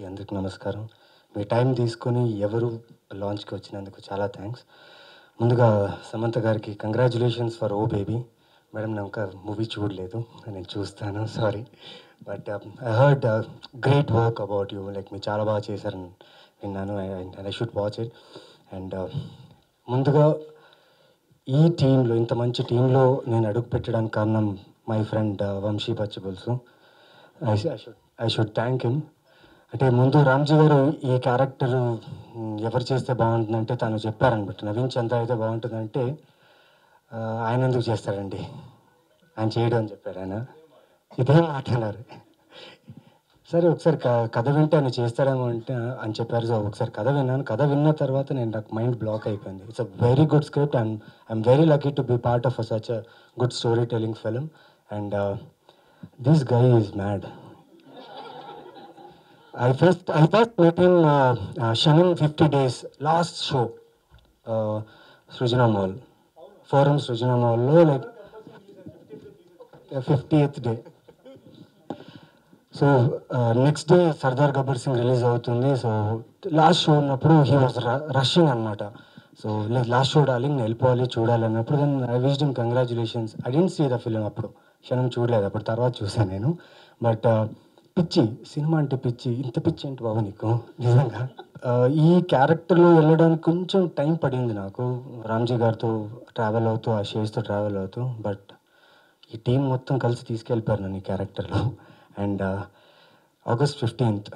అందరికి నమస్కారం. మీ టైం తీసుకొని ఎవరు లాంచ్కి వచ్చినందుకు చాలా థ్యాంక్స్. ముందుగా సమంత గారికి congratulations for oh baby. Madam నేను ఇంకా మూవీ చూడలేదు. నేను చూస్తాను. Sorry. But I heard great work about you like మీరు చాలా బాగా చేశారని విన్నాను. And I should watch it and ముందుగా ఈ టీంలో ఇంత మంచి టీంలో నేను అడుగు పెట్టడానికి కారణం my friend uh, Vamsi Pachipulusu. I should I should thank him అంటే ముందు రామ్జీ గారు ఈ క్యారెక్టర్ ఎవరు చేస్తే బాగుంటుందంటే తను చెప్పారనమాట. నవీన్ చంద్ర అయితే బాగుంటుందంటే ఆయన ఎందుకు చేస్తారండి? ఆయన చేయడం అని చెప్పారు ఆయన. ఇదేం మాట అన్నారు. సరే ఒకసారి క- కథ వింటే ఆయన చేస్తాడేమో అంటే అని చెప్పారు. సో ఒకసారి కథ విన్నాను. కథ విన్న తర్వాత నేను నాకు మైండ్ బ్లాక్ అయిపోయింది. It's a very good script and I'm very lucky to be part of such a good story telling film and this guy is mad I first I first met in uh, uh, Shannon 50 days last show uh, Srujana Mall. Forum Srujana Mall లో like fiftieth day so next day Sardaar Gabbar Singh release అవుతుంది. So last show ఉన్నప్పుడు he was rushing అనమాట so like last show darling వెళ్ళిపోవాలి చూడాలి అన్నప్పుడు then I wished him congratulations I didn't see the film అప్పుడు. క్షణం చూడలేదు అప్పుడు తర్వాత చూసాను నేను. బట్ పిచ్చి సినిమా అంటే పిచ్చి ఇంత పిచ్చి ఏంటి బాబు నీకు? నిజంగా? ఈ క్యారెక్టర్లో వెళ్ళడానికి కొంచెం టైం పడింది నాకు. రామ్జీ గారితో ట్రావెల్ అవుతూ ఆ షేర్స్తో ట్రావెల్ అవుతూ బట్ ఈ టీం మొత్తం కలిసి తీసుకెళ్ళిపోయారు నన్ను ఈ క్యారెక్టర్లో. అండ్ ఆగస్ట్ ఫిఫ్టీన్త్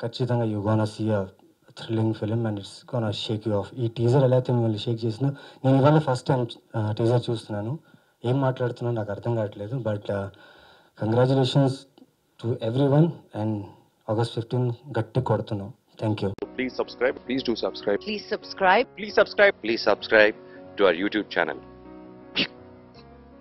ఖచ్చితంగా you gonna see a thrilling film and it's gonna shake you off ఈ టీజర్ ఎలా అయితే మిమ్మల్ని షేక్ చేసినా నేను ఇవాళ ఫస్ట్ టైం టీజర్ చూస్తున్నాను. ఏం మాట్లాడుతున్నానో నాకు అర్థం కావట్లేదు but congratulations to everyone and August fifteen గట్టి కొడుతున్నాం thank you Please subscribe. Please do subscribe. Please subscribe. Please subscribe. Please subscribe to our YouTube channel.